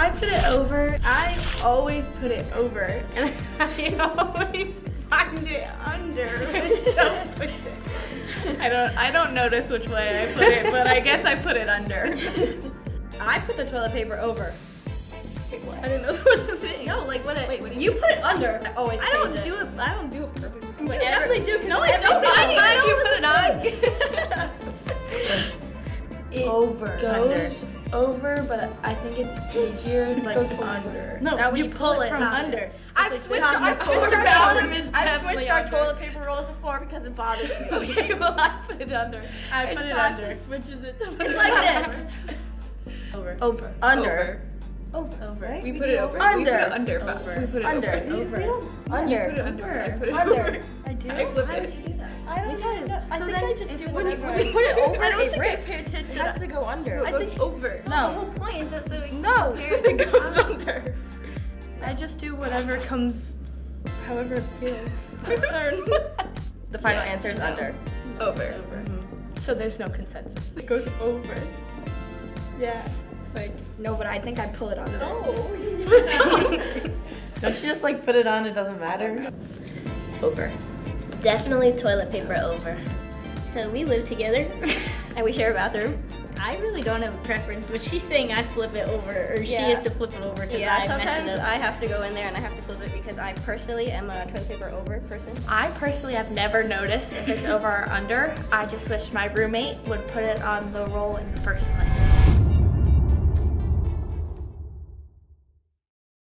I put it over. I always put it over, and I always find it under. when someone puts it. I don't. I don't notice which way I put it, but I guess I put it under. I put the toilet paper over. I didn't know there was a thing. No, like when it. Wait, what do you, put it under. I always. I don't change do it. I don't do it perfectly. You definitely do. No, I don't. I don't. It on. Over. goes over, but I think it's easier Like goes under. No, That way you, you pull, pull it it from faster. under. I've It's switched, I've switched our, bottom toilet, I've switched our toilet paper rolls before because it bothers me. Okay, well I put it under. I and put it Tasha under. switches it to It's like this. Over. Over. Under. Over. Over. We put it over. Under. We put it under. Over. We put it Under. over. Over. Under. Under. Under. I Under. I do. I flip Why it. would you do that? I don't Because know. I so think then I just if do when you, when you put it over, I don't it think I pay attention. It has to go under. It I think over. The No. whole point is that so No. It goes under. I just do whatever comes, however it feels. The final answer is under. Over. over. So there's no consensus. It goes over. Yeah. Like No, but I think I pull it under. Don't you just like put it on? It doesn't matter. Over. Definitely toilet paper over. So we live together and we share a bathroom. I really don't have a preference, but she's saying I flip it over, or she has to flip it over because Yeah, I sometimes. I have to go in there and I have to flip it because I personally am a toilet paper over person. I personally have never noticed if it's over or under. I just wish my roommate would put it on the roll in the first place.